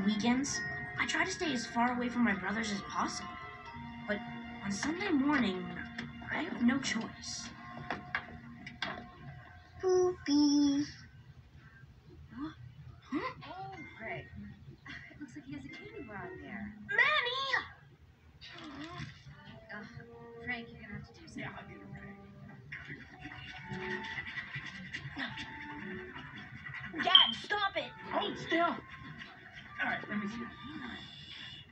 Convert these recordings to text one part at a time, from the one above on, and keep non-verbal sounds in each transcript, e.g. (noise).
On weekends, I try to stay as far away from my brothers as possible. But on Sunday morning, I have no choice. Poopy. Huh? Oh, Greg. It (laughs) looks like he has a candy bar in there. Manny! Ugh, Frank, you're gonna have to do something. Yeah, I'll get it right. Dad, stop it! Hold still. All right, let me see.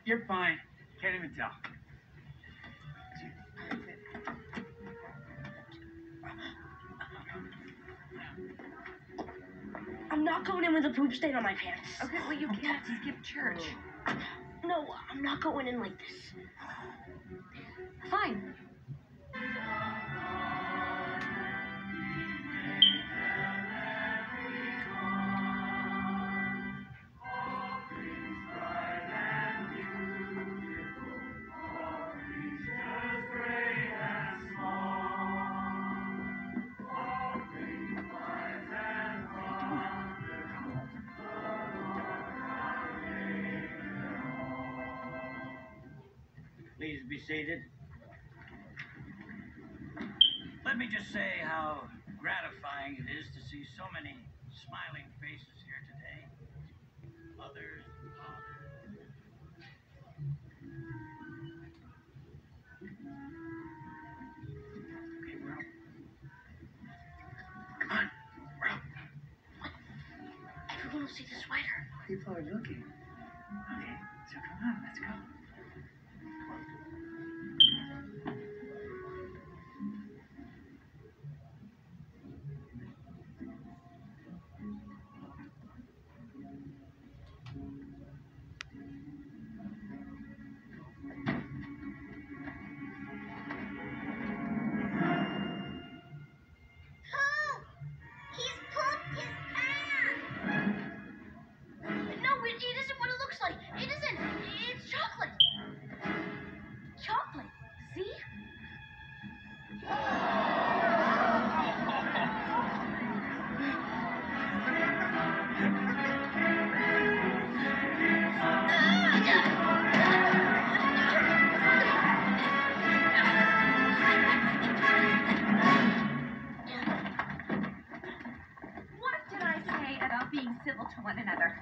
You're fine. Can't even tell. I'm not going in with a poop stain on my pants. Okay, well, you can't skip church. No, I'm not going in like this. Fine. Please be seated. Let me just say how gratifying it is to see so many smiling faces here today. Mothers, fathers. Okay, we're. Come on, we're up. Everyone will see the sweater. People are looking. Okay, so come on, let's go. being civil to one another.